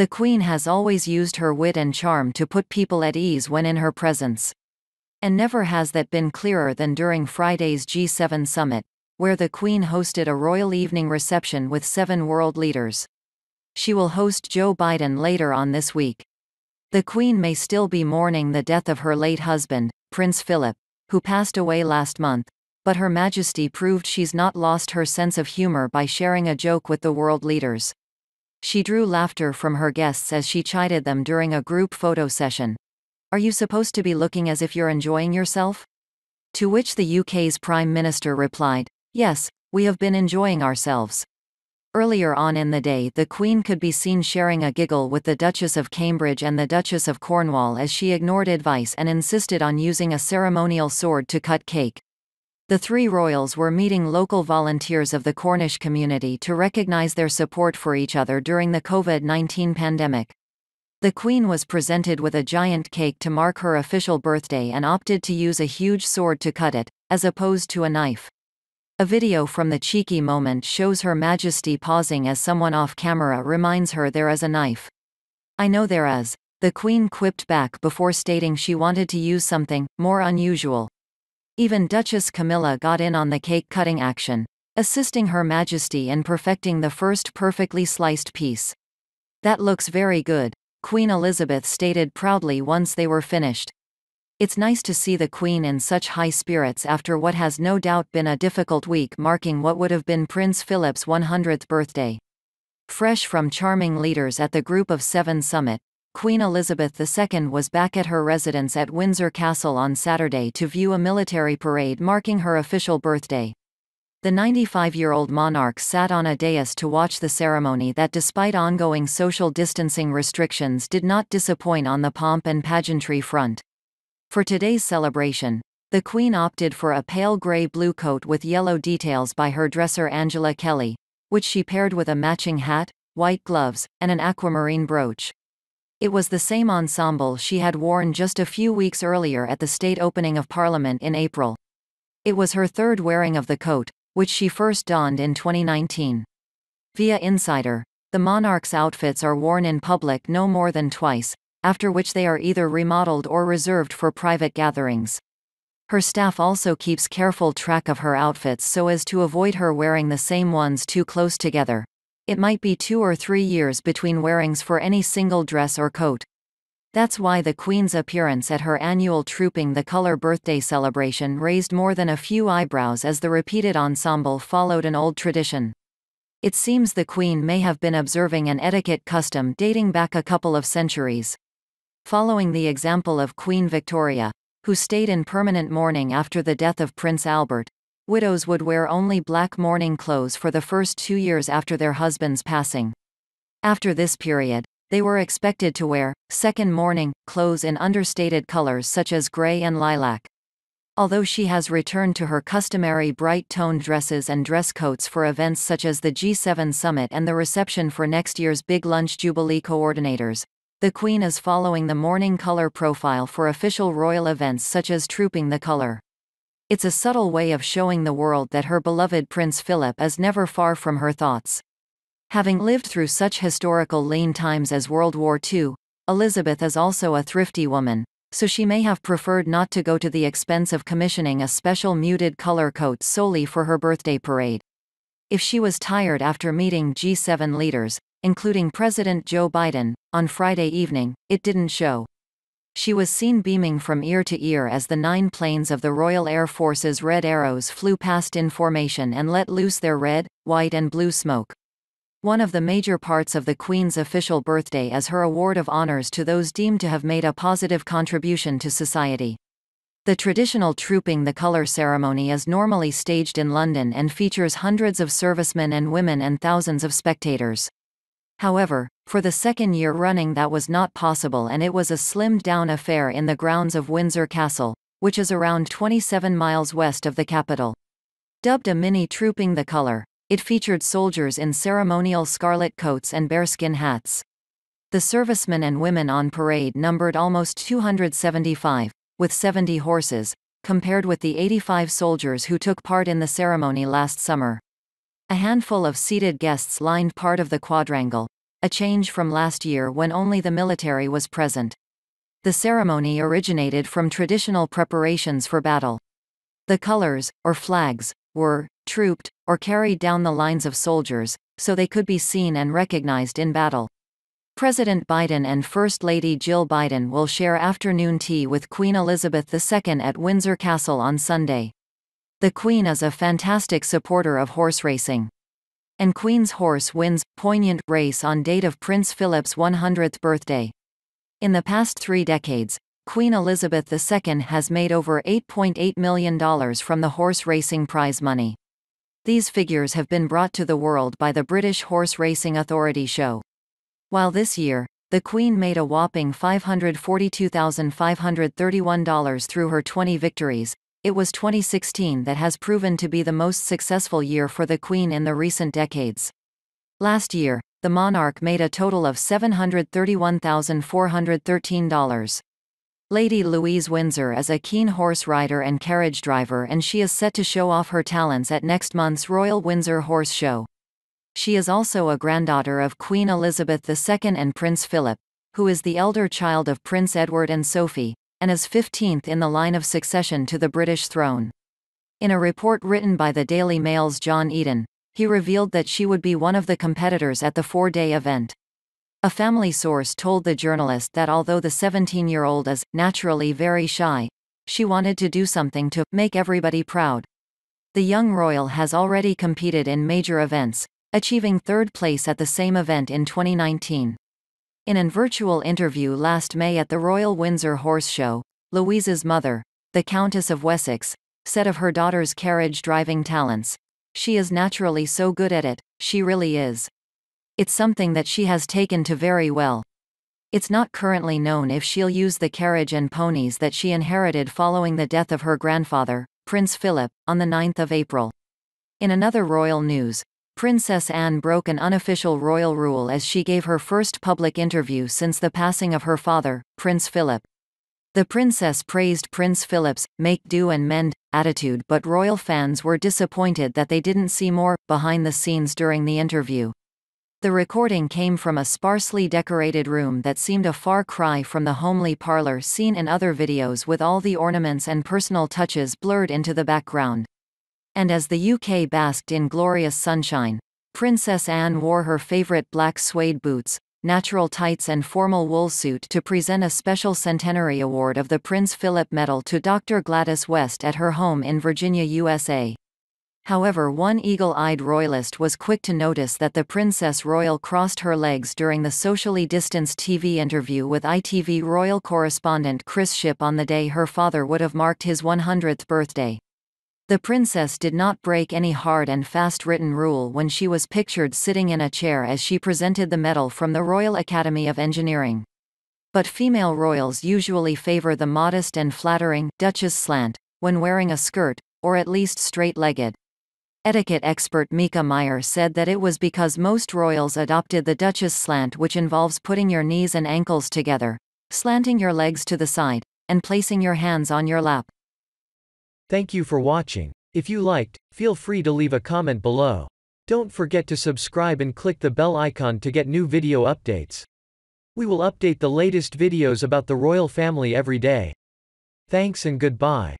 The Queen has always used her wit and charm to put people at ease when in her presence. And never has that been clearer than during Friday's G7 summit, where the Queen hosted a royal evening reception with seven world leaders. She will host Joe Biden later on this week. The Queen may still be mourning the death of her late husband, Prince Philip, who passed away last month, but Her Majesty proved she's not lost her sense of humor by sharing a joke with the world leaders. She drew laughter from her guests as she chided them during a group photo session. Are you supposed to be looking as if you're enjoying yourself? To which the UK's Prime Minister replied, Yes, we have been enjoying ourselves. Earlier on in the day, the Queen could be seen sharing a giggle with the Duchess of Cambridge and the Duchess of Cornwall as she ignored advice and insisted on using a ceremonial sword to cut cake. The three royals were meeting local volunteers of the Cornish community to recognise their support for each other during the COVID 19 pandemic. The Queen was presented with a giant cake to mark her official birthday and opted to use a huge sword to cut it, as opposed to a knife. A video from the cheeky moment shows Her Majesty pausing as someone off camera reminds her there is a knife. I know there is, the Queen quipped back before stating she wanted to use something more unusual. Even Duchess Camilla got in on the cake-cutting action, assisting Her Majesty in perfecting the first perfectly sliced piece. That looks very good, Queen Elizabeth stated proudly once they were finished. It's nice to see the Queen in such high spirits after what has no doubt been a difficult week marking what would have been Prince Philip's 100th birthday. Fresh from charming leaders at the Group of Seven summit, Queen Elizabeth II was back at her residence at Windsor Castle on Saturday to view a military parade marking her official birthday. The 95-year-old monarch sat on a dais to watch the ceremony that despite ongoing social distancing restrictions did not disappoint on the pomp and pageantry front. For today's celebration, the Queen opted for a pale grey blue coat with yellow details by her dresser Angela Kelly, which she paired with a matching hat, white gloves, and an aquamarine brooch. It was the same ensemble she had worn just a few weeks earlier at the state opening of Parliament in April. It was her third wearing of the coat, which she first donned in 2019. Via Insider, the monarch's outfits are worn in public no more than twice, after which they are either remodeled or reserved for private gatherings. Her staff also keeps careful track of her outfits so as to avoid her wearing the same ones too close together. It might be two or three years between wearings for any single dress or coat. That's why the Queen's appearance at her annual Trooping the Colour birthday celebration raised more than a few eyebrows as the repeated ensemble followed an old tradition. It seems the Queen may have been observing an etiquette custom dating back a couple of centuries. Following the example of Queen Victoria, who stayed in permanent mourning after the death of Prince Albert, widows would wear only black mourning clothes for the first two years after their husband's passing. After this period, they were expected to wear second mourning clothes in understated colors such as gray and lilac. Although she has returned to her customary bright toned dresses and dress coats for events such as the G7 summit and the reception for next year's Big Lunch Jubilee coordinators, the Queen is following the mourning color profile for official royal events such as Trooping the Colour. It's a subtle way of showing the world that her beloved Prince Philip is never far from her thoughts. Having lived through such historical lean times as World War II, Elizabeth is also a thrifty woman, so she may have preferred not to go to the expense of commissioning a special muted color coat solely for her birthday parade. If she was tired after meeting G7 leaders, including President Joe Biden, on Friday evening, it didn't show. She was seen beaming from ear to ear as the nine planes of the Royal Air Force's Red Arrows flew past in formation and let loose their red, white and blue smoke. One of the major parts of the Queen's official birthday is her award of honors to those deemed to have made a positive contribution to society. The traditional Trooping the Colour ceremony is normally staged in London and features hundreds of servicemen and women and thousands of spectators. However, for the second year running that was not possible and it was a slimmed-down affair in the grounds of Windsor Castle, which is around 27 miles west of the capital. Dubbed a mini Trooping the Colour, it featured soldiers in ceremonial scarlet coats and bearskin hats. The servicemen and women on parade numbered almost 275, with 70 horses, compared with the 85 soldiers who took part in the ceremony last summer. A handful of seated guests lined part of the quadrangle, a change from last year when only the military was present. The ceremony originated from traditional preparations for battle. The colors, or flags, were trooped, or carried down the lines of soldiers, so they could be seen and recognized in battle. President Biden and First Lady Jill Biden will share afternoon tea with Queen Elizabeth II at Windsor Castle on Sunday. The Queen is a fantastic supporter of horse racing. And Queen's horse wins poignant race on date of Prince Philip's 100th birthday. In the past three decades, Queen Elizabeth II has made over $8.8 million from the horse racing prize money. These figures have been brought to the world by the British Horse Racing Authority show. While this year, the Queen made a whopping $542,531 through her 20 victories, it was 2016 that has proven to be the most successful year for the Queen in the recent decades. Last year, the monarch made a total of $731,413. Lady Louise Windsor is a keen horse rider and carriage driver and she is set to show off her talents at next month's Royal Windsor Horse Show. She is also a granddaughter of Queen Elizabeth II and Prince Philip, who is the elder child of Prince Edward and Sophie, and is 15th in the line of succession to the British throne. In a report written by the Daily Mail's John Eden, he revealed that she would be one of the competitors at the four-day event. A family source told the journalist that although the 17-year-old is, naturally very shy, she wanted to do something to make everybody proud. The young royal has already competed in major events, achieving third place at the same event in 2019. In an virtual interview last May at the Royal Windsor Horse Show, Louise's mother, the Countess of Wessex, said of her daughter's carriage driving talents, she is naturally so good at it, she really is. It's something that she has taken to very well. It's not currently known if she'll use the carriage and ponies that she inherited following the death of her grandfather, Prince Philip, on the 9th of April. In another royal news, Princess Anne broke an unofficial royal rule as she gave her first public interview since the passing of her father, Prince Philip. The princess praised Prince Philip's make do and mend attitude, but royal fans were disappointed that they didn't see more behind the scenes during the interview. The recording came from a sparsely decorated room that seemed a far cry from the homely parlor seen in other videos with all the ornaments and personal touches blurred into the background. And as the UK basked in glorious sunshine, Princess Anne wore her favorite black suede boots, natural tights and formal wool suit to present a special centenary award of the Prince Philip Medal to Dr. Gladys West at her home in Virginia, USA. However one eagle-eyed royalist was quick to notice that the Princess Royal crossed her legs during the socially distanced TV interview with ITV royal correspondent Chris Ship on the day her father would have marked his 100th birthday. The princess did not break any hard and fast written rule when she was pictured sitting in a chair as she presented the medal from the Royal Academy of Engineering. But female royals usually favor the modest and flattering Duchess slant when wearing a skirt, or at least straight-legged. Etiquette expert Myka Meier said that it was because most royals adopted the Duchess slant which involves putting your knees and ankles together, slanting your legs to the side, and placing your hands on your lap. Thank you for watching. If you liked, feel free to leave a comment below. Don't forget to subscribe and click the bell icon to get new video updates. We will update the latest videos about the royal family every day. Thanks and goodbye.